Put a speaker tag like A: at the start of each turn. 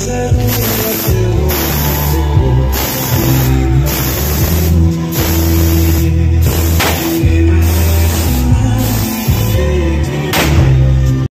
A: settle in.